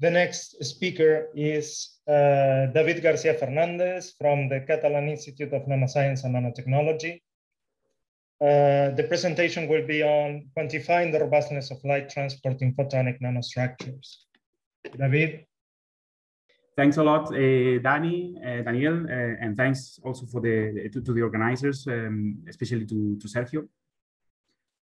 the next speaker is uh, David Garcia Fernandez from the Catalan Institute of Nanoscience and Nanotechnology. Uh, the presentation will be on quantifying the robustness of light transport in photonic nanostructures. David. Thanks a lot, uh, Danny, uh, Daniel, uh, and thanks also for the to, to the organizers, um, especially to, to Sergio.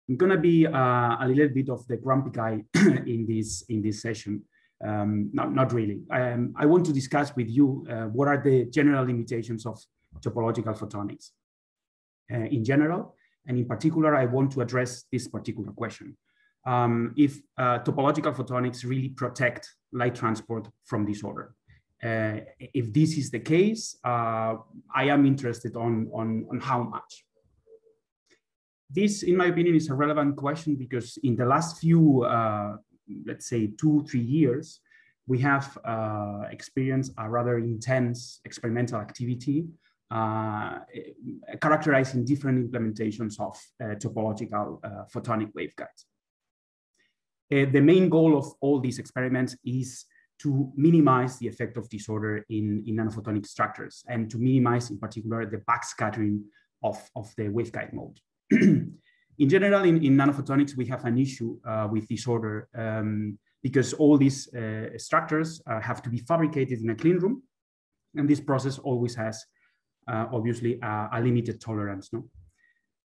I'm gonna be uh, a little bit of the grumpy guy in this in this session. Um, not, not really. Um, I want to discuss with you uh, what are the general limitations of topological photonics uh, in general, and in particular, I want to address this particular question. Um, if uh, topological photonics really protect light transport from disorder. Uh, if this is the case, uh, I am interested on, on, on how much. This, in my opinion, is a relevant question because in the last few, uh, let's say two, three years, we have uh, experienced a rather intense experimental activity uh, characterizing different implementations of uh, topological uh, photonic waveguides. Uh, the main goal of all these experiments is to minimize the effect of disorder in, in nanophotonic structures and to minimize in particular the backscattering of, of the waveguide mode. in general, in, in, nanophotonics, we have an issue uh, with disorder um, because all these uh, structures uh, have to be fabricated in a clean room. And this process always has, uh, obviously, a limited tolerance. No?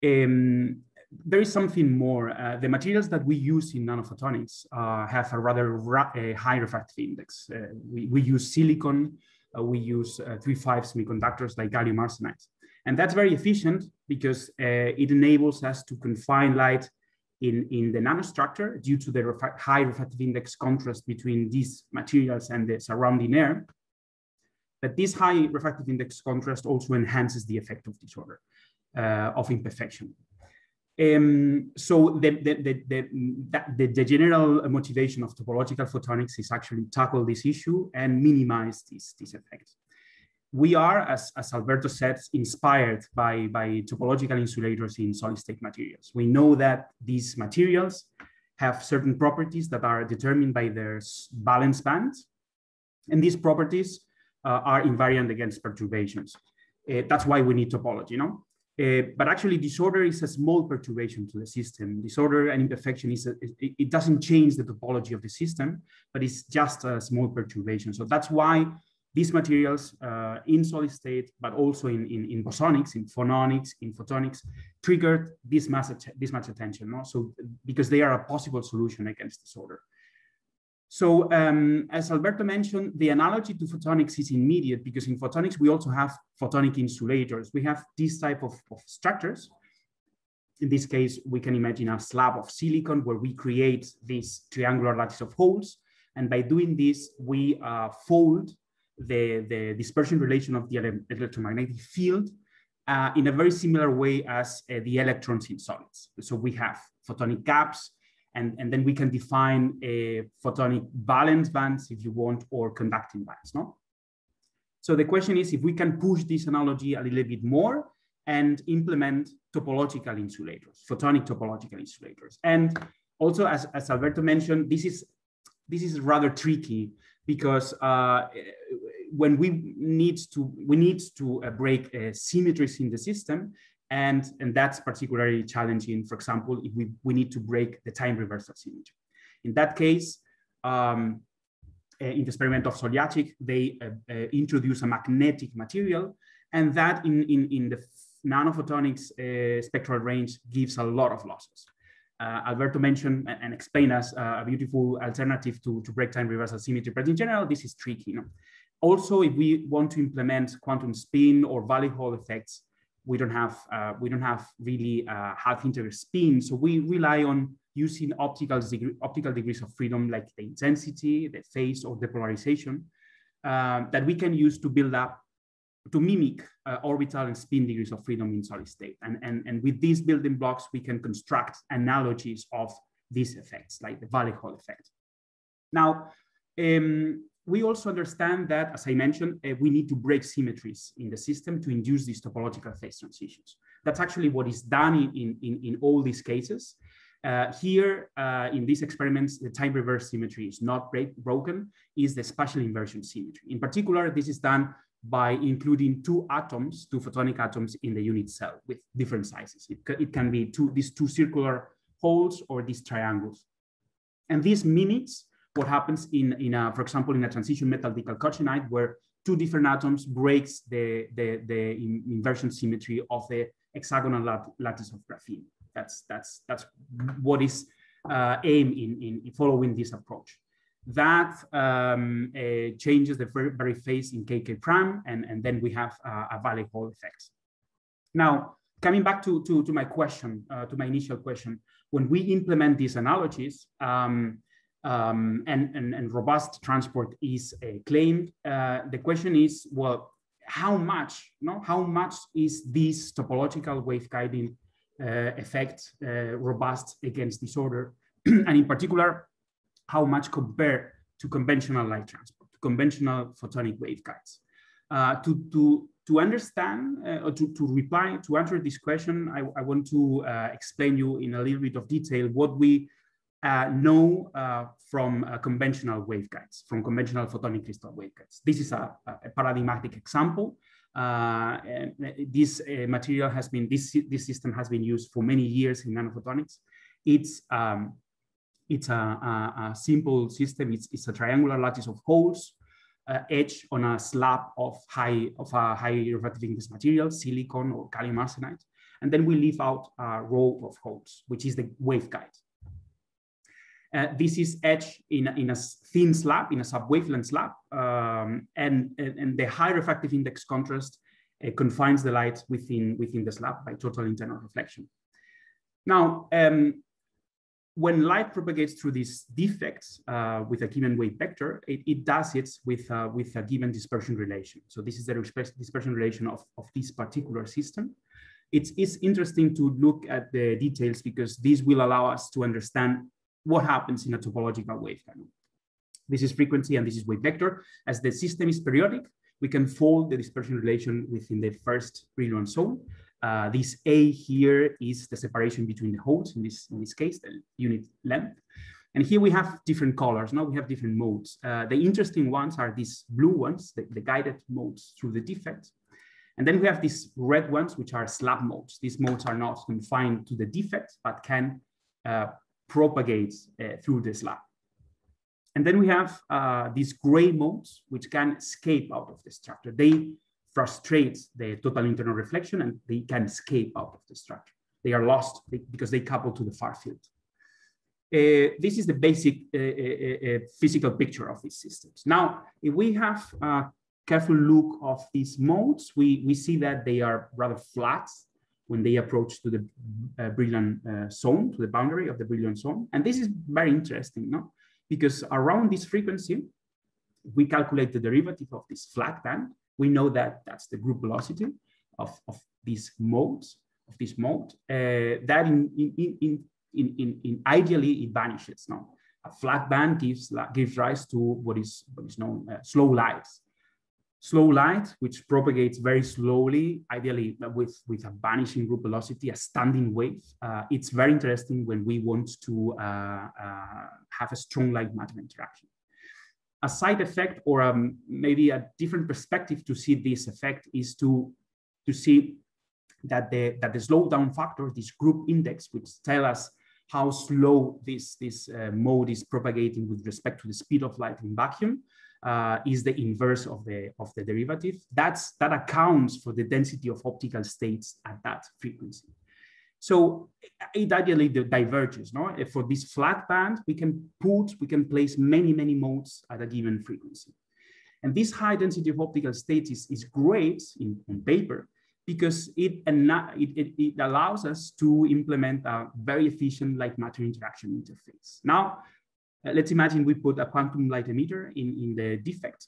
Um, there is something more. Uh, the materials that we use in nanophotonics uh, have a rather ra high refractive index. we, we use silicon, we use 3,5 semiconductors like gallium arsenide. And that's very efficient because uh, it enables us to confine light in, in the nanostructure due to the high refractive index contrast between these materials and the surrounding air. But this high refractive index contrast also enhances the effect of disorder, uh, of imperfection. Um, so the, the, the, the, the, general motivation of topological photonics is actually tackle this issue and minimize this, this effect we are, as, as Alberto said, inspired by, by topological insulators in solid state materials. We know that these materials have certain properties that are determined by their valence bands. And these properties uh, are invariant against perturbations. Uh, that's why we need topology, know? Uh, but actually disorder is a small perturbation to the system. Disorder and imperfection is, a, it, it doesn't change the topology of the system, but it's just a small perturbation. So that's why these materials uh, in solid state, but also in, in, in, bosonics, in phononics, in photonics, triggered this much, this much attention. No? So because they are a possible solution against disorder. So um, as Alberto mentioned, the analogy to photonics is immediate because in photonics, we also have photonic insulators. We have this type of, of structures. In this case, we can imagine a slab of silicon where we create this triangular lattice of holes. And by doing this, we uh, fold the, the dispersion relation of the electromagnetic field uh, in a very similar way as uh, the electrons in solids. So we have photonic gaps, and, and then we can define a photonic valence bands if you want, or conducting bands, no? So the question is if we can push this analogy a little bit more and implement topological insulators, photonic topological insulators. And also, as, as Alberto mentioned, this is, this is rather tricky because uh, when we need to we need to uh, break symmetries in the system and and that's particularly challenging for example if we, we need to break the time reversal symmetry in that case um, uh, in the experiment of Soljacic, they uh, uh, introduce a magnetic material and that in, in, in the nanophotonics uh, spectral range gives a lot of losses uh, Alberto mentioned and explained us a beautiful alternative to, to break time reversal symmetry, but in general, this is tricky. You know? Also, if we want to implement quantum spin or Valley Hall effects, we don't have uh, we don't have really uh, half integer spin, so we rely on using optical degree, optical degrees of freedom like the intensity, the phase, or the polarization uh, that we can use to build up to mimic uh, orbital and spin degrees of freedom in solid state. And, and, and with these building blocks, we can construct analogies of these effects, like the Valley Hall effect. Now, um, we also understand that, as I mentioned, uh, we need to break symmetries in the system to induce these topological phase transitions. That's actually what is done in, in, in all these cases. Uh, here, uh, in these experiments, the time reverse symmetry is not break, broken, is the spatial inversion symmetry. In particular, this is done by including two atoms, two photonic atoms in the unit cell with different sizes. It, it can be two, these two circular holes or these triangles. And this mimics what happens in, in a, for example, in a transition metal dichalcogenide where two different atoms breaks the, the, the inversion symmetry of the hexagonal lat lattice of graphene. That's, that's, that's what is uh, aim in, in following this approach. That um, uh, changes the very, Berry phase in KK prime, and, and then we have uh, a valley Hall effect. Now, coming back to, to, to my question, uh, to my initial question, when we implement these analogies, um, um, and, and, and, robust transport is uh, claimed. Uh, the question is, well, how much, no? how much is this topological waveguiding uh, effect uh, robust against disorder? and in particular, how much compared to conventional light transport, conventional photonic waveguides? Uh, to, to, to understand uh, or to, to reply, to answer this question, I, I want to explain you in a little bit of detail what we know uh, from uh, conventional waveguides, from conventional photonic crystal waveguides. This is a, a paradigmatic example. Uh, this uh, material has been, this, this system has been used for many years in nanophotonics. It's, um, it's a, a, a, simple system. It's, it's a triangular lattice of holes uh, on a slab of high of a high refractive index material, silicon or gallium arsenide. And then we leave out a row of holes, which is the waveguide. Uh, this is etched in, in a thin slab, in a subwavelength slab, um, and, and, the high refractive index contrast uh, confines the light within, within the slab by total internal reflection. Now, um, when light propagates through these defects uh, with a given wave vector, it, it does it with, uh, with a given dispersion relation. So this is the dispersion relation of, of this particular system. It's, it's interesting to look at the details because this will allow us to understand what happens in a topological wave canon. This is frequency and this is wave vector. As the system is periodic, we can fold the dispersion relation within the first Brillouin zone. Uh, this A here is the separation between the holes, in this, in this case, the unit length. And here we have different colors. Now we have different modes. Uh, the interesting ones are these blue ones, the, the guided modes through the defect. And then we have these red ones, which are slab modes. These modes are not confined to the defect, but can uh, propagates uh, through the slab. And then we have uh, these gray modes, which can escape out of the structure. They frustrate the total internal reflection and they can escape out of the structure. They are lost because they couple to the far field. Uh, this is the basic uh, uh, uh, physical picture of these systems. Now, if we have a careful look of these modes, we, we see that they are rather flat when they approach to the uh, Brillouin uh, zone, to the boundary of the Brillouin zone. And this is very interesting, no? Because around this frequency, we calculate the derivative of this flat band. We know that that's the group velocity of, of these modes, of this mode. Uh, that in, in, in, in, in, in ideally it vanishes. No, a flat band gives gives rise to what is what is known uh, slow lights slow light, which propagates very slowly, ideally with, with a vanishing group velocity, a standing wave. Uh, it's very interesting when we want to uh, uh, have a strong light matter interaction. A side effect or um, maybe a different perspective to see this effect is to, to see that the, that the slowdown factor, this group index, which tell us how slow this, this uh, mode is propagating with respect to the speed of light in vacuum, uh, is the inverse of the, of the derivative. That's, that accounts for the density of optical states at that frequency. So it ideally diverges. No? For this flat band, we can put, we can place many, many modes at a given frequency. And this high density of optical states is, is great in, in paper because it, it, it, it allows us to implement a very efficient light matter interaction interface. Now, uh, let's imagine we put a quantum light emitter in, in the defect.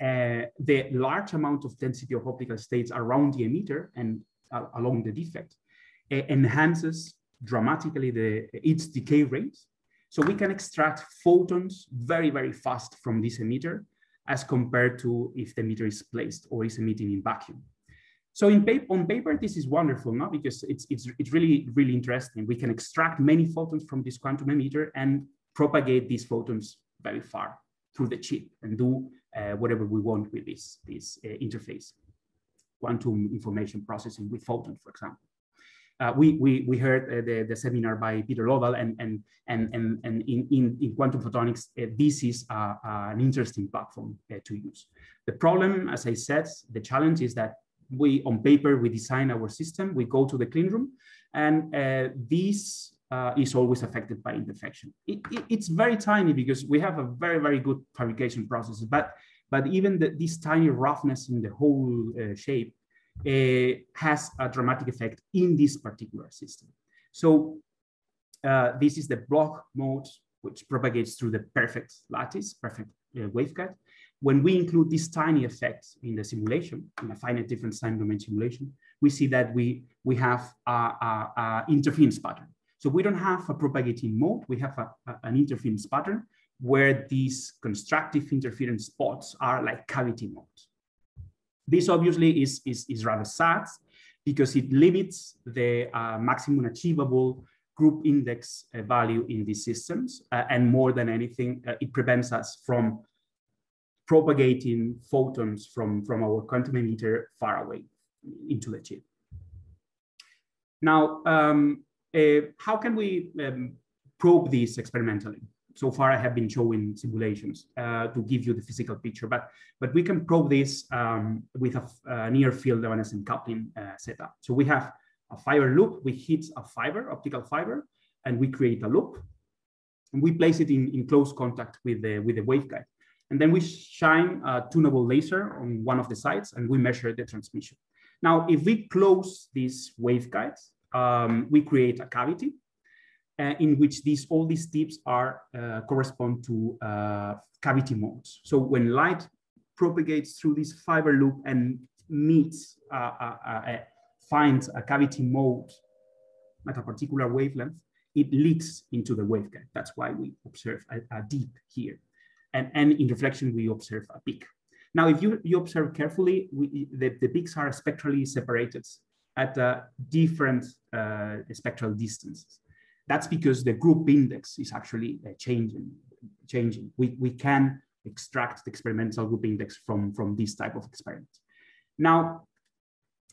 Uh, the large amount of density of optical states around the emitter and uh, along the defect uh, enhances dramatically the, its decay rate. So we can extract photons very, very fast from this emitter as compared to if the emitter is placed or is emitting in vacuum. So in paper, on paper, this is wonderful, no? Because it's, it's, it's really, really interesting. We can extract many photons from this quantum emitter and propagate these photons very far through the chip and do uh, whatever we want with this, this uh, interface. Quantum information processing with photons, for example. Uh, we, we, we heard uh, the, the seminar by Peter Lodahl and, and, and, and, and in, in, in quantum photonics, uh, this is an interesting platform uh, to use. The problem, as I said, the challenge is that we, on paper, we design our system, we go to the clean room, and this uh, is always affected by imperfection. It, it, it's very tiny because we have a very, very good fabrication process, but, but even the, this tiny roughness in the whole uh, shape uh, has a dramatic effect in this particular system. So uh, this is the Bloch mode, which propagates through the perfect lattice, perfect uh, waveguide when we include this tiny effect in the simulation, in a finite difference time domain simulation, we see that we, we have a, a, a interference pattern. So we don't have a propagating mode, we have a, a, an interference pattern where these constructive interference spots are like cavity modes. This obviously is, is, is rather sad because it limits the uh, maximum achievable group index uh, value in these systems. Uh, and more than anything, uh, it prevents us from propagating photons from, from our quantum emitter far away into the chip. Now, um, how can we um, probe this experimentally? So far, I have been showing simulations uh, to give you the physical picture, but, but we can probe this um, with a, a, near field evanescent coupling uh, setup. So we have a fiber loop, we hit a fiber, optical fiber, and we create a loop, and we place it in, in close contact with the, with the waveguide. And then we shine a tunable laser on one of the sides and we measure the transmission. Now, if we close these waveguides, um, we create a cavity uh, in which these all these tips are uh, correspond to uh, cavity modes. So when light propagates through this fiber loop and meets, uh, uh, uh, finds a cavity mode at a particular wavelength, it leaks into the waveguide. That's why we observe a, a dip here and, and in reflection, we observe a peak. Now, if you, you observe carefully, we, the, the peaks are spectrally separated at different uh, spectral distances. That's because the group index is actually uh, changing. changing. We, we can extract the experimental group index from, from this type of experiment. Now,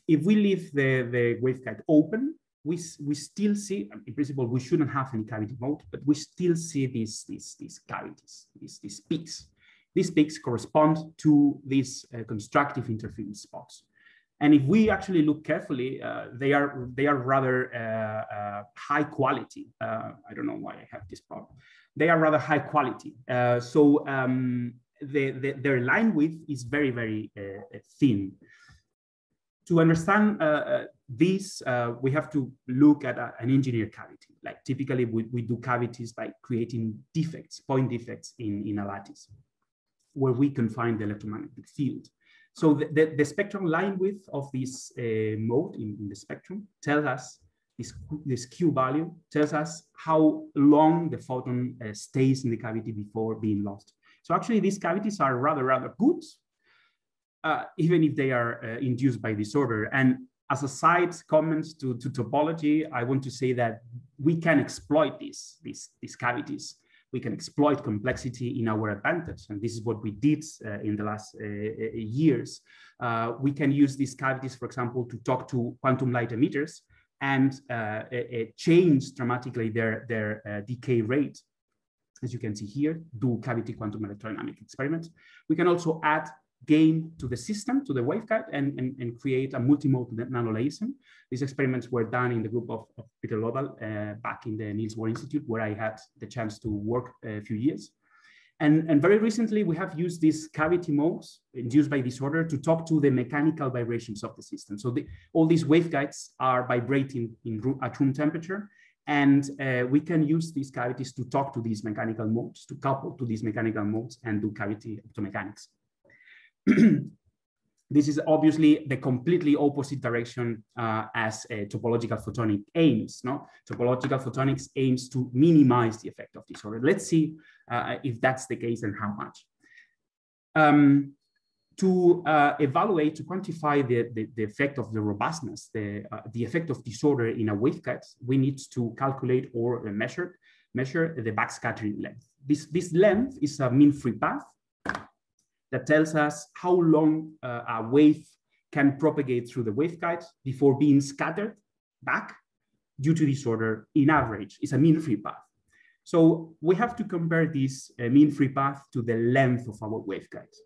if we leave the, the waveguide open, we, we still see, in principle, we shouldn't have any cavity mode, but we still see these, these, these cavities, these, these peaks. These peaks correspond to these uh, constructive interference spots. And if we actually look carefully, uh, they, are, they are rather uh, uh high quality. Uh, I don't know why I have this problem. They are rather high quality. So um, the, the, their line width is very, very thin to understand uh, this, uh, we have to look at a, an engineered cavity. Like typically we, we do cavities by creating defects, point defects in, in a lattice, where we confine the electromagnetic field. So the, the, the spectrum line width of this uh, mode in, in, the spectrum tells us, this, this Q value tells us how long the photon uh, stays in the cavity before being lost. So actually these cavities are rather, rather good uh, even if they are uh, induced by disorder. And as a side comment to, to topology, I want to say that we can exploit these, these, these cavities. We can exploit complexity in our advantage. And this is what we did uh, in the last uh, uh, years. Uh, we can use these cavities, for example, to talk to quantum light emitters and change dramatically their, their decay rate as you can see here, do cavity quantum electrodynamic experiments. We can also add gain to the system, to the waveguide, and, and, and create a multimode nanolaser. These experiments were done in the group of, of Peter Lodahl uh, back in the Niels Bohr Institute, where I had the chance to work a few years. And, and very recently, we have used these cavity modes induced by disorder to talk to the mechanical vibrations of the system. So the, all these waveguides are vibrating in room, at room temperature, and uh, we can use these cavities to talk to these mechanical modes, to couple to these mechanical modes and do cavity optomechanics. this is obviously the completely opposite direction uh, as uh, topological photonic aims. No, topological photonics aims to minimize the effect of disorder. Let's see uh, if that's the case and how much. Um, to uh, evaluate, to quantify the, the, the, effect of the robustness, the, uh, the effect of disorder in a waveguide, we need to calculate or measure, measure the backscattering length. This, this length is a mean free path that tells us how long uh, a wave can propagate through the waveguide before being scattered back due to disorder in average. It's a mean free path. So we have to compare this uh, mean free path to the length of our waveguide.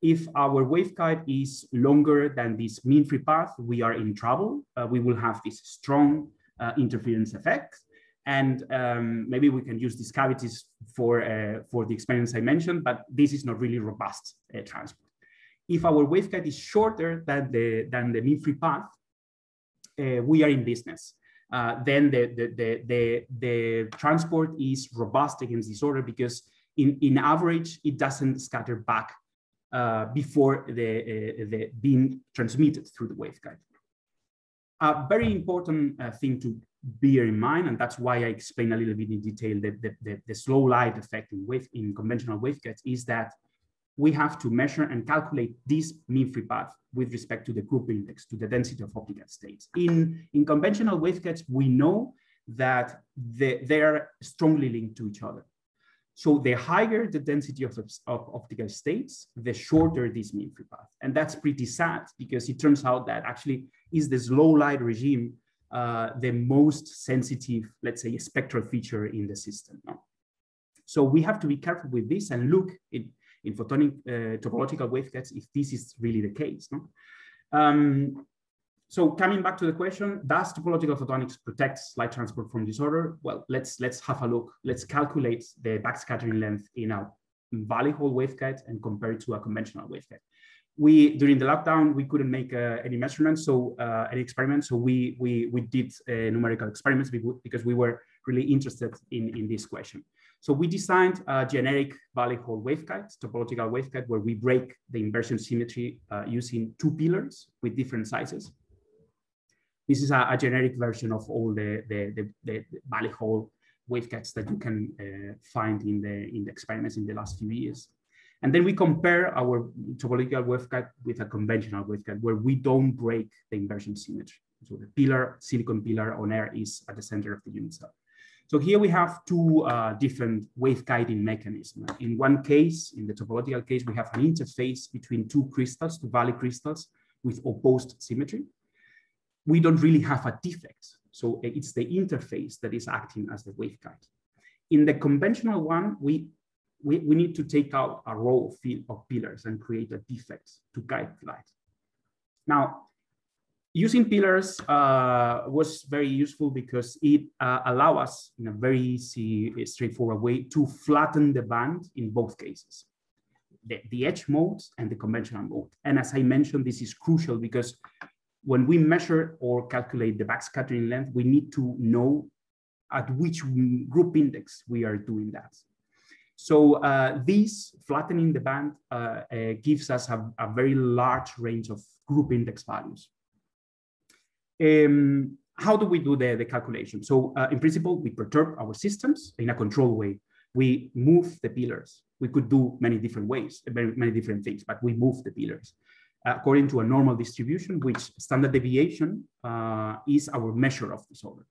If our waveguide is longer than this mean free path, we are in trouble. Uh, we will have this strong uh, interference effect. And um, maybe we can use these cavities for, uh, for the experiments I mentioned, but this is not really robust uh, transport. If our waveguide is shorter than the, than the mean free path, uh, we are in business. Uh, then the, the, the, the, the transport is robust against disorder because in, in average, it doesn't scatter back uh, before the, uh, the being transmitted through the waveguide. A very important thing to bear in mind, and that's why I explain a little bit in detail the, the, the, the slow light effect in, wave, in conventional waveguides, is that we have to measure and calculate this mean free path with respect to the group index, to the density of optical states. In, in conventional waveguides, we know that they, they are strongly linked to each other. So the higher the density of, of optical states, the shorter this mean free path. And that's pretty sad because it turns out that actually is the slow light regime uh, the most sensitive, let's say, spectral feature in the system. No? So we have to be careful with this and look in, in photonic uh, topological waveguides if this is really the case. No? Um, so coming back to the question, does topological photonics protect light transport from disorder? Well, let's let's have a look. Let's calculate the backscattering length in a valley Hall waveguide and compare it to a conventional waveguide. We during the lockdown we couldn't make uh, any measurements, so uh, any experiments. So we we we did uh, numerical experiments because we were really interested in in this question. So we designed a generic valley Hall waveguide, topological waveguide, where we break the inversion symmetry uh, using two pillars with different sizes. This is a, a generic version of all the, the, the, the, valley Hall waveguides that you can uh, find in the, in the experiments in the last few years. And then we compare our topological waveguide with a conventional waveguide where we don't break the inversion symmetry. So the pillar, silicon pillar on air is at the center of the unit cell. So here we have two uh, different wave guiding mechanisms. In one case, in the topological case, we have an interface between two crystals, two valley crystals with opposed symmetry we don't really have a defect. So it's the interface that is acting as the waveguide. In the conventional one, we, we, we need to take out a row of, pillars and create a defect to guide light. Now, using pillars uh, was very useful because it uh, allow us in a very easy, straightforward way to flatten the band in both cases, the, the edge mode and the conventional mode. And as I mentioned, this is crucial because when we measure or calculate the backscattering length, we need to know at which group index we are doing that. So uh, this flattening the band uh, uh, gives us a, a, very large range of group index values. Um, how do we do the, the calculation? So uh, in principle, we perturb our systems in a controlled way. We move the pillars. We could do many different ways, many, many different things, but we move the pillars according to a normal distribution, which standard deviation uh, is our measure of disorder.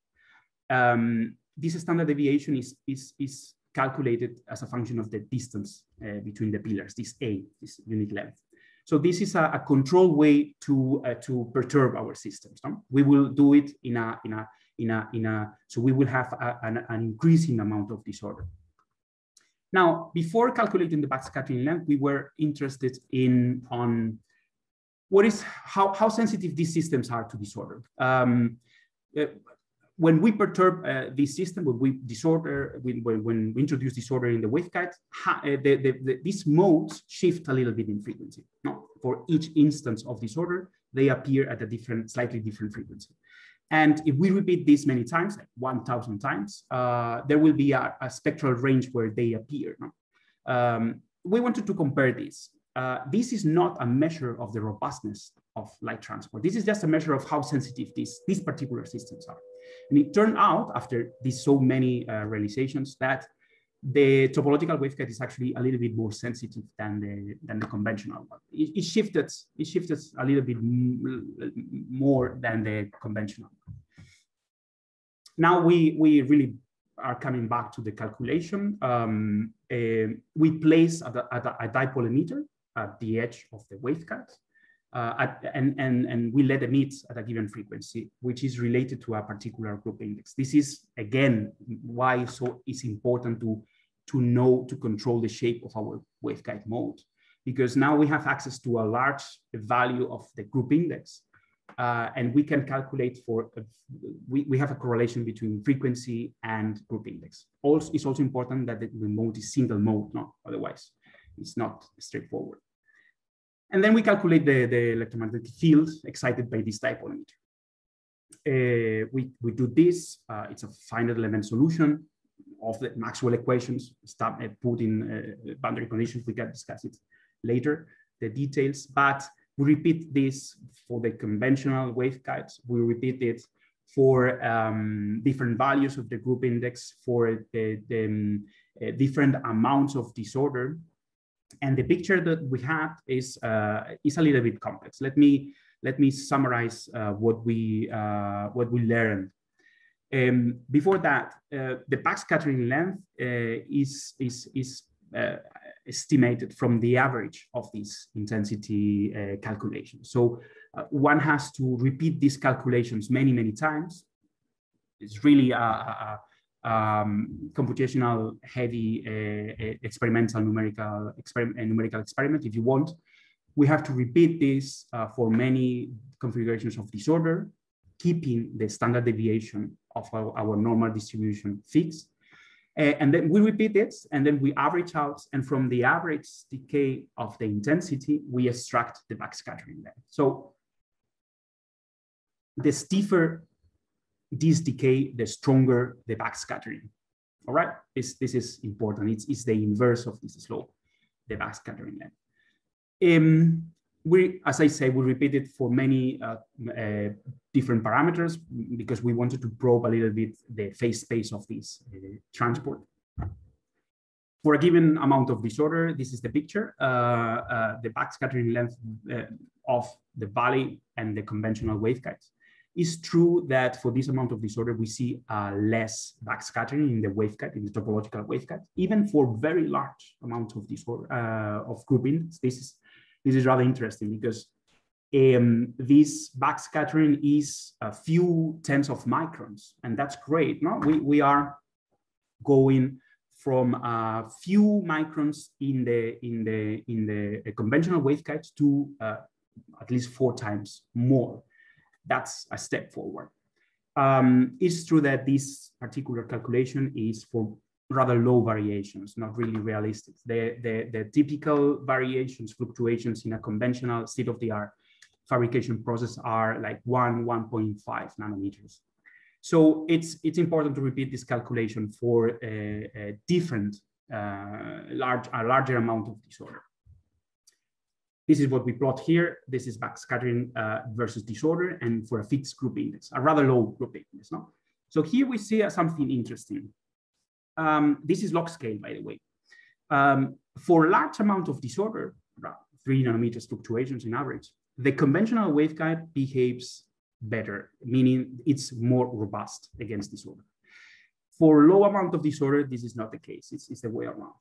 Um, this standard deviation is, is, is calculated as a function of the distance uh, between the pillars, this A, this unit length. So this is a, a controlled way to, uh, to perturb our systems. No? We will do it in a, in a, in a, in a so we will have a, an, an increasing amount of disorder. Now, before calculating the backscattering length, we were interested in on what is how, how sensitive these systems are to disorder. Um, uh, when we perturb uh, this system, when we disorder, when, when, we introduce disorder in the waveguide, uh, the, the, the, these modes shift a little bit in frequency. No, for each instance of disorder, they appear at a different, slightly different frequency. And if we repeat this many times, like 1,000 times, uh, there will be a, a, spectral range where they appear. No? Um, we wanted to compare this uh, this is not a measure of the robustness of light transport. This is just a measure of how sensitive these, these particular systems are. And it turned out after these so many uh, realizations that the topological waveguide is actually a little bit more sensitive than the than the conventional one. It, it shifted it shifted a little bit more than the conventional. Now we we really are coming back to the calculation. Um, uh, we place a, a, a dipole emitter at the edge of the waveguide. Uh, at, and, and, and we let emit at a given frequency, which is related to a particular group index. This is, again, why so it's important to to know to control the shape of our waveguide mode. Because now we have access to a large value of the group index uh, and we can calculate for we, we have a correlation between frequency and group index. Also it's also important that the, mode is single mode no otherwise. It's not straightforward and then we calculate the, the electromagnetic field excited by this dipole uh, we, we do this, uh, it's a finite element solution of the Maxwell equations, start, uh, put in uh, boundary conditions. We can discuss it later, the details, but we repeat this for the conventional waveguides. We repeat it for um, different values of the group index for the, the um, uh, different amounts of disorder. And the picture that we have is, uh, is a little bit complex. Let me, let me summarize uh, what, we, uh, what we learned um, before that, uh, the backscattering length uh, is, is, is uh, estimated from the average of these intensity calculations. So one has to repeat these calculations many, many times. It's really a, a um, computational heavy uh, experimental numerical, exper numerical experiment if you want. We have to repeat this for many configurations of disorder, keeping the standard deviation of our, our normal distribution fixed. Uh, and then we repeat it, and then we average out, and from the average decay of the intensity, we extract the backscattering length. So the stiffer this decay, the stronger the backscattering. All right, this, this is important. It's, it's the inverse of this slope, the backscattering length. Um, we, as I say, we repeated for many uh, uh, different parameters because we wanted to probe a little bit the phase space of this uh, transport. For a given amount of disorder, this is the picture, uh, uh, the backscattering length uh, of the valley and the conventional waveguides. It's true that for this amount of disorder, we see less backscattering in the waveguide, in the topological waveguide, even for very large amounts of disorder, of grouping. This is this is rather interesting because um, this backscattering is a few tens of microns, and that's great. No, we, we are going from a few microns in the in the in the conventional waveguides to uh, at least four times more. That's a step forward. Um, it's true that this particular calculation is for rather low variations, not really realistic. The, the, the typical variations, fluctuations in a conventional state-of-the-art fabrication process are like one, 1.5 nanometers. So it's, it's important to repeat this calculation for a, a different, uh, large, a larger amount of disorder. This is what we plot here. This is backscattering uh, versus disorder and for a fixed group index, a rather low group index. No? So here we see uh, something interesting. Um, this is log scale, by the way. Um, for a large amount of disorder, three nanometers fluctuations in average, the conventional waveguide behaves better, meaning it's more robust against disorder. For low amount of disorder, this is not the case. It's, it's the way around.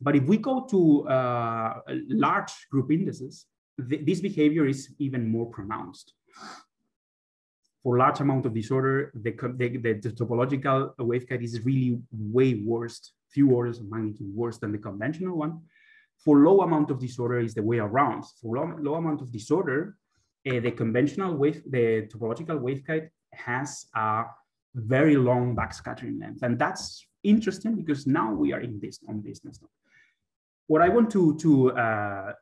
But if we go to uh, large group indices, th this behavior is even more pronounced for large amount of disorder, the, the, the, topological waveguide is really way worse, few orders of magnitude worse than the conventional one. For low amount of disorder is the way around. For low, low amount of disorder, uh, the conventional wave, the topological waveguide has a very long backscattering length. And that's interesting because now we are in this on business. What I want to, to uh,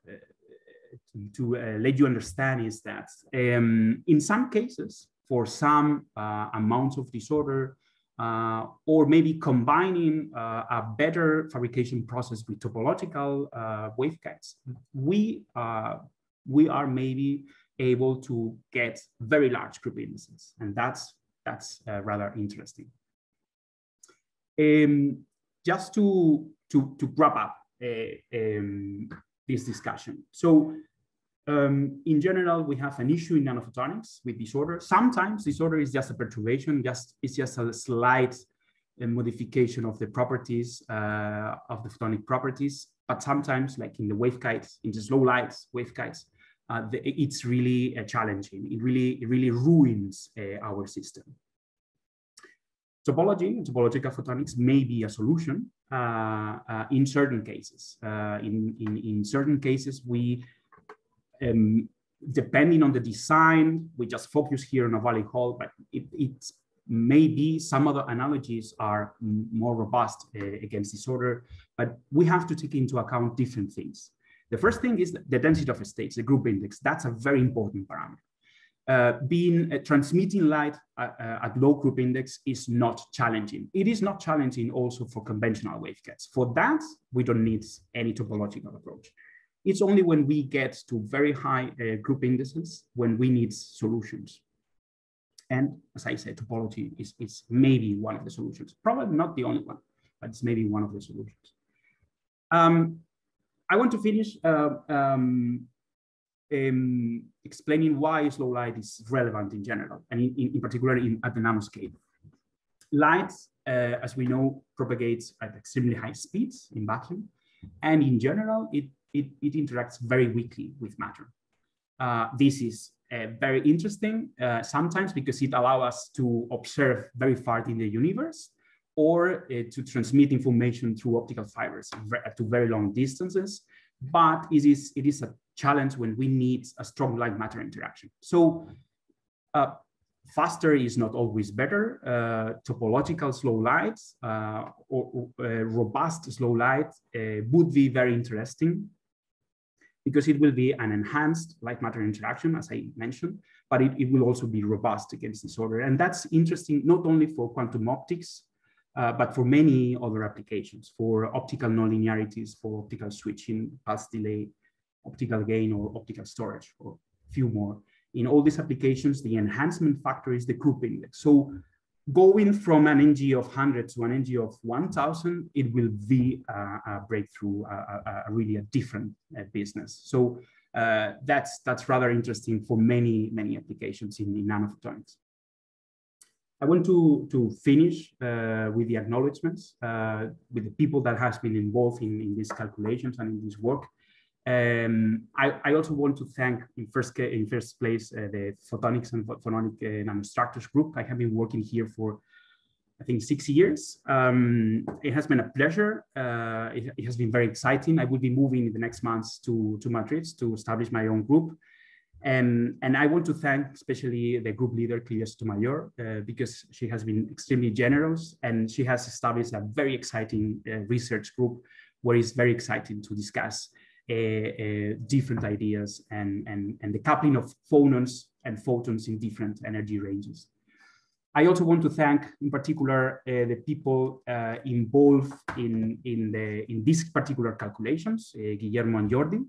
to uh, let you understand is that um, in some cases, for some uh, amounts of disorder, uh, or maybe combining uh, a better fabrication process with topological uh, waveguides, we, we are maybe able to get very large group indices. And that's, that's rather interesting. Um, just to, to, to wrap up um, this discussion. So um, in general, we have an issue in nanophotonics with disorder. Sometimes disorder is just a perturbation, just it's just a slight uh, modification of the properties uh, of the photonic properties. But sometimes, like in the waveguides, in the slow lights, waveguides, uh, the, it's really uh, challenging. It really, it really ruins uh, our system. Topology, topological photonics may be a solution uh, uh, in certain cases. Uh, in, in, in certain cases, we, um, depending on the design, we just focus here on a valley Hall, but it, may be some other analogies are more robust uh, against disorder, but we have to take into account different things. The first thing is the density of states, the group index. That's a very important parameter. Uh, being uh, transmitting light at, uh, at, low group index is not challenging. It is not challenging also for conventional waveguides. For that, we don't need any topological approach. It's only when we get to very high uh, group indices when we need solutions. And as I said, topology is, is maybe one of the solutions. Probably not the only one, but it's maybe one of the solutions. Um, I want to finish uh, um, um, explaining why slow light is relevant in general, and in, in, particular in, at the nanoscale. Light, uh, as we know, propagates at extremely high speeds in vacuum, and in general, it, it, it interacts very weakly with matter. Uh, this is uh, very interesting uh, sometimes because it allows us to observe very far in the universe or uh, to transmit information through optical fibers to very long distances. But it is, it is a challenge when we need a strong light matter interaction. So uh, faster is not always better. Uh, topological slow light uh, or, or robust slow light would be very interesting because it will be an enhanced light matter interaction, as I mentioned, but it, it will also be robust against disorder. And that's interesting not only for quantum optics, uh, but for many other applications, for optical nonlinearities, for optical switching, pulse delay, optical gain, or optical storage, or a few more. In all these applications, the enhancement factor is the group index. So going from an NG of 100 to an NG of 1000, it will be a, a breakthrough, a, a, really a different uh, business. So uh, that's, that's rather interesting for many, many applications in, in nanophotonics. I want to, to finish uh, with the acknowledgements uh, with the people that has been involved in, in these calculations and in this work. Um, I, I, also want to thank in first in first place uh, the Photonics and Photonic uh, Nanostructures group. I have been working here for I think six years. Um, it has been a pleasure. Uh, it, it, has been very exciting. I will be moving in the next months to to Madrid to establish my own group. And, and I want to thank especially the group leader, Clivia Sotomayor, uh, because she has been extremely generous and she has established a very exciting uh, research group where it's very exciting to discuss uh, uh, different ideas and, and, and the coupling of phonons and photons in different energy ranges. I also want to thank, in particular, uh, the people uh, involved in, in, the, in these particular calculations, uh, Guillermo and Jordi.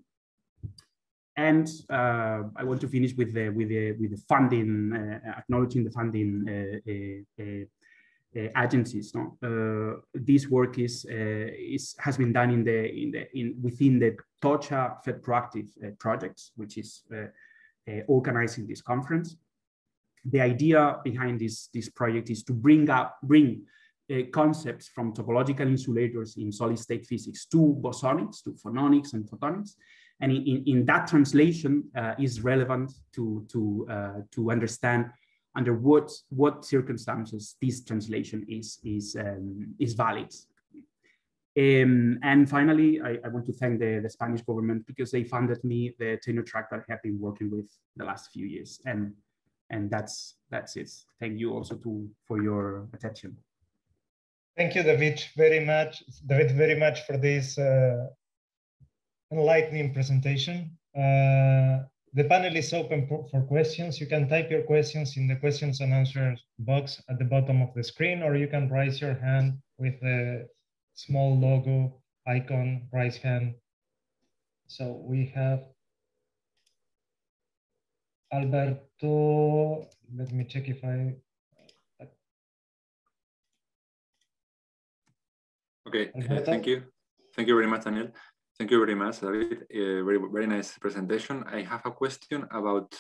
And uh, I want to finish with the, with the, with the funding, acknowledging the funding uh, agencies. No, uh, this work is uh, is has been done in the in the in within the TOCHA FET Proactive projects, which is organizing this conference. The idea behind this this project is to bring up bring uh, concepts from topological insulators in solid state physics to bosonics, to phononics and photonics. And in, in that translation uh, is relevant to, to, uh, to understand under what what circumstances this translation is is um, is valid. Um, and finally, I, I, want to thank the, the Spanish government because they funded me the tenure track that I have been working with the last few years. And and that's that's it. Thank you also to for your attention. Thank you, David, very much, David, very much for this uh, enlightening presentation. Uh, the panel is open for questions. You can type your questions in the questions and answers box at the bottom of the screen, or you can raise your hand with the small logo icon, raise hand. So we have Alberto, let me check if I, Okay, uh, thank you. Thank you very much, Daniel. Thank you very much, David. Uh, very, very nice presentation. I have a question about,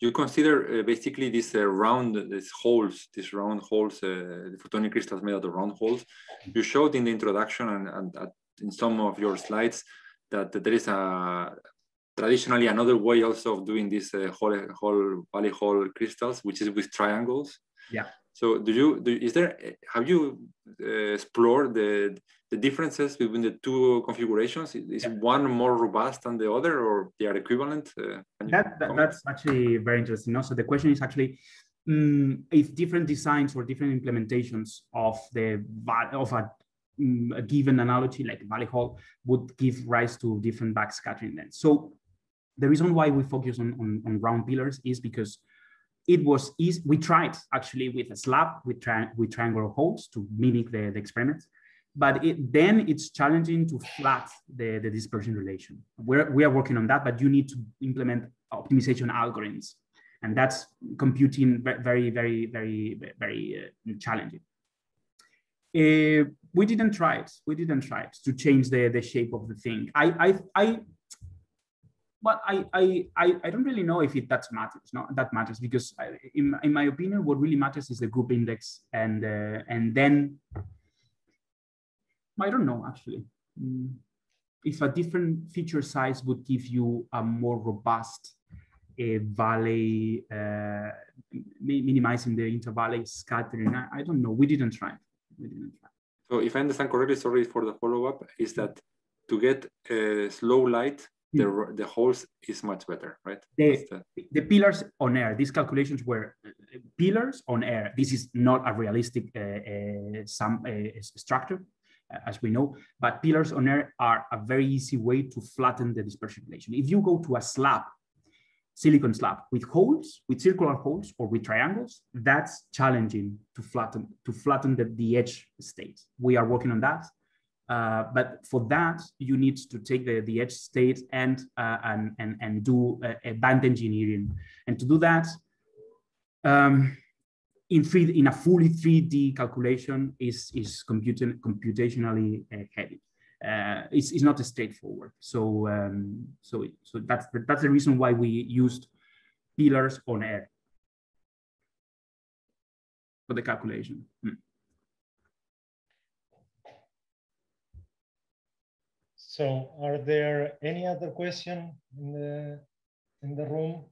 you consider uh, basically these uh, round, these holes, these round holes, uh, the photonic crystals made out of round holes. You showed in the introduction and, and, in some of your slides that there is a traditionally another way also of doing this uh, whole, whole valley Hall crystals, which is with triangles. Yeah. So do you, do, is there, have you uh, explored the, the differences between the two configurations? Is yeah. one more robust than the other or they are equivalent? Uh, that, that that's actually very interesting. No? So the question is actually, um, if different designs or different implementations of the of a Mm, a given analogy like valley Hall would give rise to different backscattering lengths. So the reason why we focus on, on, on round pillars is because it was easy. We tried actually with a slab with, tri with triangular holes to mimic the, the experiment, but it, then it's challenging to flat the, the dispersion relation. We're, we are working on that, but you need to implement optimization algorithms. And that's computing very, very, very, very uh, challenging. Uh, we didn't try it. We didn't try it to change the, the shape of the thing. I, I, I, but I, I, I, I don't really know if it that matters. No, that matters because I, in, in my opinion, what really matters is the group index, and uh, and then I don't know actually. Mm, if a different feature size would give you a more robust uh, valley, uh, minimizing the intervalley scattering, I, I don't know. We didn't try. We didn't try. So if I understand correctly, sorry for the follow-up, is that to get a slow light, the, hmm. the holes is much better, right? The, the, the pillars on air, these calculations were pillars on air. This is not a realistic uh, uh, some, uh, structure, uh, as we know, but pillars on air are a very easy way to flatten the dispersion relation. If you go to a slab silicon slab with holes, with circular holes or with triangles, that's challenging to flatten to flatten the, the edge state. We are working on that. Uh, but for that, you need to take the, the edge state and, uh, and, and, and do a, a, band engineering. And to do that, um, in, three, in a fully 3D calculation is, is computing, computationally uh, heavy uh, it's, it's not straightforward. So um, so so that's the, that's the reason why we used pillars on air for the calculation. Hmm. So are there any other question in the in the room?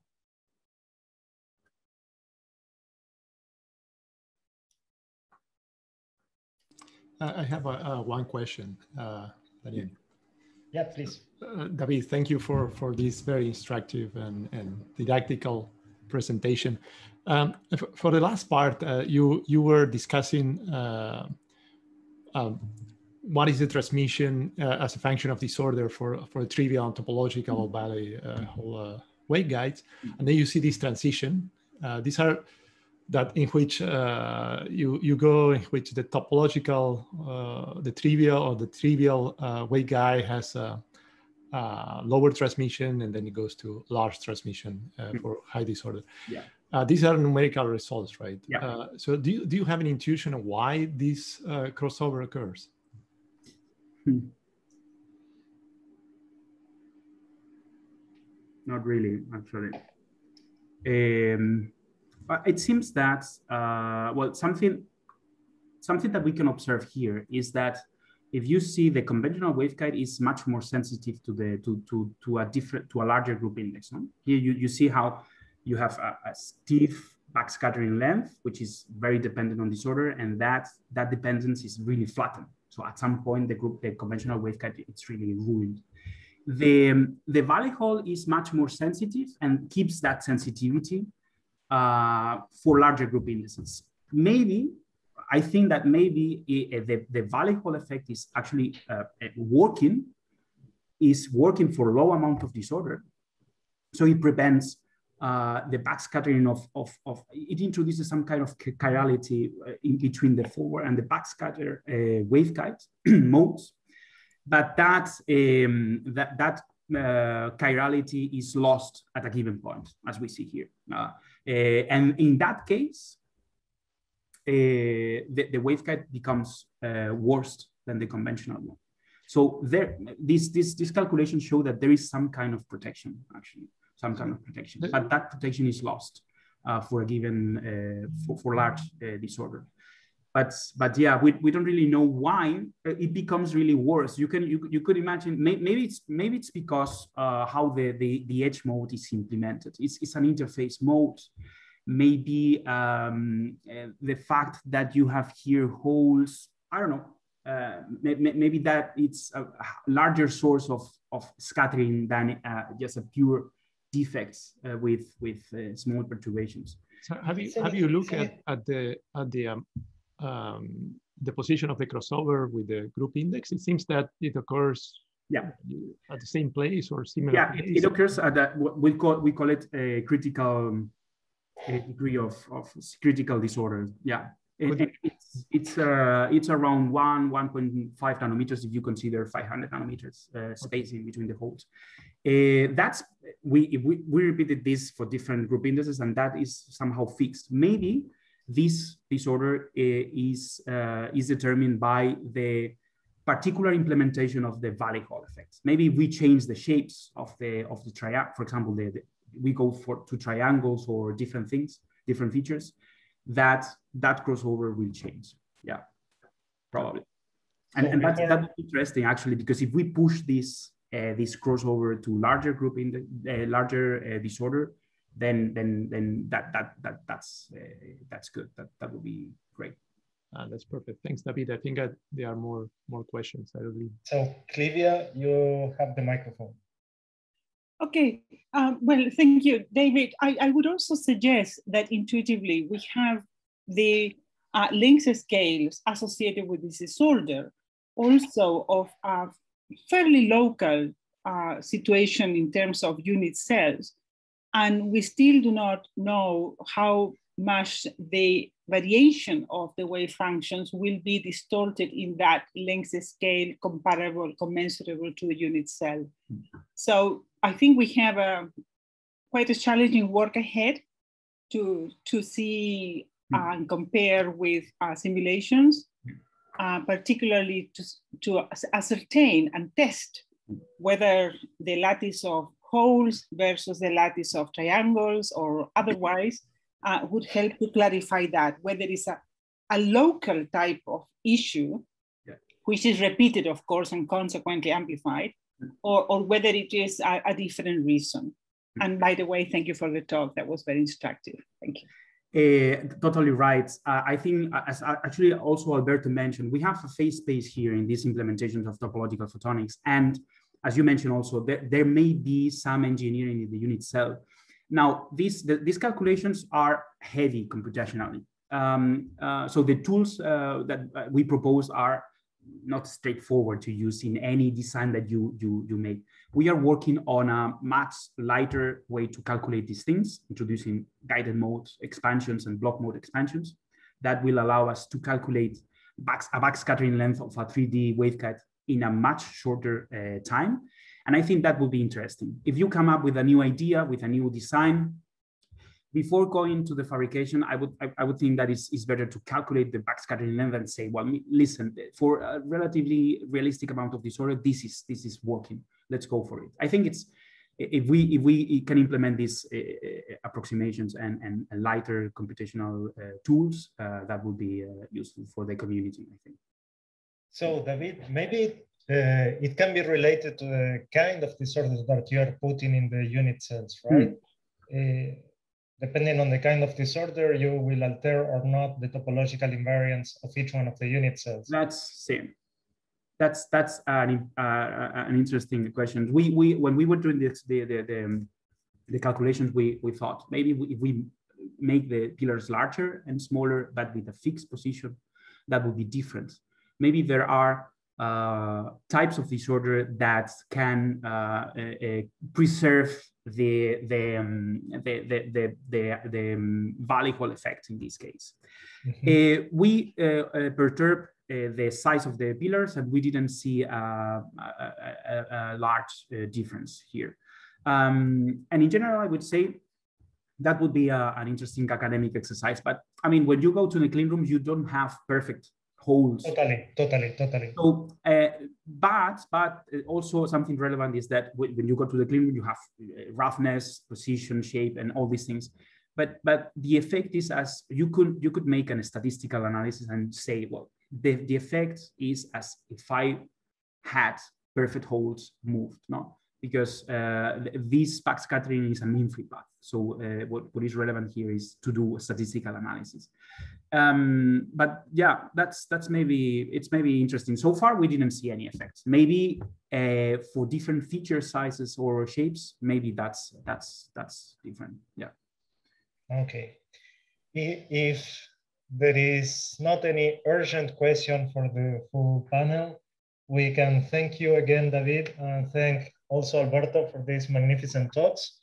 I have a, a one question, uh, Daniel. Yeah, please. Uh, David, thank you for, for this very instructive and, and didactical presentation. Um, for the last part, uh, you, you were discussing uh, um, what is the transmission uh, as a function of disorder for, for a trivial topological valley uh, Hall uh, waveguides. And then you see this transition. these are that in which uh, you you go in which the topological uh, the trivial or the trivial uh, waveguide has a, a, lower transmission and then it goes to large transmission uh, mm-hmm. for high disorder. Yeah. Uh, these are numerical results, right? Yeah. Uh, so do you, do you have an intuition of why this crossover occurs? Hmm. Not really, actually. Um, it seems that uh, well something something that we can observe here is that if you see the conventional waveguide is much more sensitive to the to to to a different to a larger group index. No? Here you, you see how you have a, a stiff backscattering length, which is very dependent on disorder, and that that dependence is really flattened. So at some point, the group, the conventional waveguide, it's really ruined. The, the valley Hall is much more sensitive and keeps that sensitivity uh, for larger group indices. Maybe, I think that maybe it, the, the valley Hall effect is actually uh, working, is working for low amount of disorder. So it prevents uh, the backscattering of, of, of, it introduces some kind of chirality uh, in between the forward and the backscatter uh, waveguide modes. But that, um, that, that uh, chirality is lost at a given point, as we see here. Uh, uh, and in that case, uh, the, the waveguide becomes worst than the conventional one. So there, this, this, this calculation show that there is some kind of protection, actually, some kind of protection, but that protection is lost uh, for a given, uh, for, for large uh, disorder. But, but yeah, we, we don't really know why uh, it becomes really worse. You can you, you could imagine maybe it's maybe it's because uh, how the, the the edge mode is implemented. It's, it's an interface mode maybe um, uh, the fact that you have here holes, I don't know, uh, maybe that it's a larger source of, of scattering than uh, just a pure defects uh, with, with uh, small perturbations. So have you, have you looked at, at the, at the, um, um, the position of the crossover with the group index? It seems that it occurs yeah at the same place or similar yeah it, it, occurs at that we call we call it a critical a degree of, of critical disorder. Yeah. It, it's it's uh, it's around one 1.5 nanometers if you consider 500 nanometers uh, spacing between the holes. Uh, that's we, we we repeated this for different group indices and that is somehow fixed. Maybe this disorder uh, is uh, is determined by the particular implementation of the valley Hall effect. Maybe we change the shapes of the of the triangle, for example, the, the we go for to triangles or different things, different features, that that crossover will change. Yeah, probably. And, and that's, that's interesting actually, because if we push this this crossover to larger group in the uh, larger uh, disorder, then then then that that that that's uh, that's good. That that would be great. Ah, that's perfect. Thanks, David. I think I, there are more more questions. I believe. So, Clivia, you have the microphone. Okay, um, well, thank you, David. I, I, would also suggest that intuitively we have the uh, length scales associated with this disorder also of a fairly local uh, situation in terms of unit cells. And we still do not know how much the variation of the wave functions will be distorted in that length scale comparable, commensurable to the unit cell. So I think we have a quite a challenging work ahead to, to see uh, and compare with uh, simulations, uh, particularly to, to ascertain and test whether the lattice of holes versus the lattice of triangles or otherwise uh, would help to clarify that, whether it's a, a local type of issue, yeah. which is repeated, of course, and consequently amplified, or, or whether it is a, a different reason. Mm. And by the way, thank you for the talk. That was very instructive. Thank you. Uh, totally right. Uh, I think, uh, as uh, actually also Alberto mentioned, we have a phase space here in these implementations of topological photonics. And as you mentioned also, there, there may be some engineering in the unit cell now, these, the, these calculations are heavy computationally. Um, uh, so the tools that we propose are not straightforward to use in any design that you, you, you make. We are working on a much lighter way to calculate these things, introducing guided modes, expansions, and Bloch mode expansions that will allow us to calculate back, a backscattering length of a 3D waveguide in a much shorter uh, time and I think that would be interesting. If you come up with a new idea, with a new design, before going to the fabrication, I would I, I would think that it's, it's better to calculate the backscattering length and say, well, listen, for a relatively realistic amount of disorder, this is this is working. Let's go for it. I think it's if we if we can implement these uh, approximations and, and, and, lighter computational uh, tools, uh, that would be uh, useful for the community. I think. So David, maybe it can be related to the kind of disorders that you are putting in the unit cells, right? Mm. Uh, depending on the kind of disorder, you will alter or not the topological invariance of each one of the unit cells. That's same. That's that's an uh, an interesting question. We we when we were doing this the the the, the calculations, we we thought maybe we, if we make the pillars larger and smaller, but with a fixed position, that would be different. Maybe there are uh, types of disorder that can uh, uh, preserve the the, um, the the the the, the um, valley Hall effect in this case. Mm -hmm. we perturb the size of the pillars, and we didn't see a, a, a, a large difference here. Um, and in general, I would say that would be an interesting academic exercise. But I mean, when you go to the clean rooms, you don't have perfect holes. Totally, totally, totally. So, uh, but but also something relevant is that when you go to the clean room, you have uh, roughness, position, shape, and all these things. But but the effect is as you could you could make a statistical analysis and say, well, the, the effect is as if I had perfect holes moved, no? Because uh, this backscattering is a mean-free path. So uh, what, what is relevant here is to do a statistical analysis. Um, but yeah, that's that's maybe it's maybe interesting. So far, we didn't see any effects. Maybe uh, for different feature sizes or shapes, maybe that's that's that's different. Yeah. Okay. If there is not any urgent question for the full panel, we can thank you again, David, and thank also Alberto for these magnificent talks.